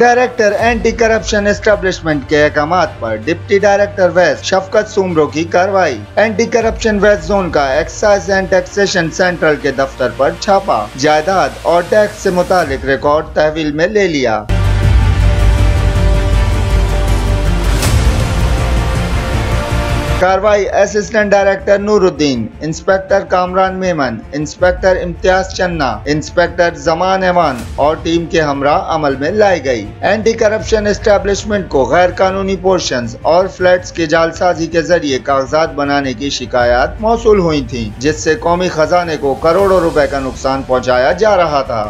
Director anti corruption establishment के अहकाम पर deputy director west Shafqat Soomro की कार्रवाई। एंटी करप्शन वेस्ट जोन का एक्साइज एंड टैक्सेशन सेंट्रल के दफ्तर पर छापा। जायदाद और टैक्स से मुतालिक रिकॉर्ड तहवील में ले लिया। कार्रवाई assistant director Nooruddin, inspector Kamran Memon, inspector Imtiaz Channa, inspector Zaman एमान और टीम के हमरा अमल में लाई गई। एंटी करप्शन एस्टेब्लिशमेंट को गैर कानूनी पोर्शन और फ्लैट की जालसाजी के ज़रिए कागजात बनाने की शिकायत मौसू हुई थी, जिससे कौमी खजाने को करोड़ों रुपए का नुकसान पहुँचाया जा रहा था।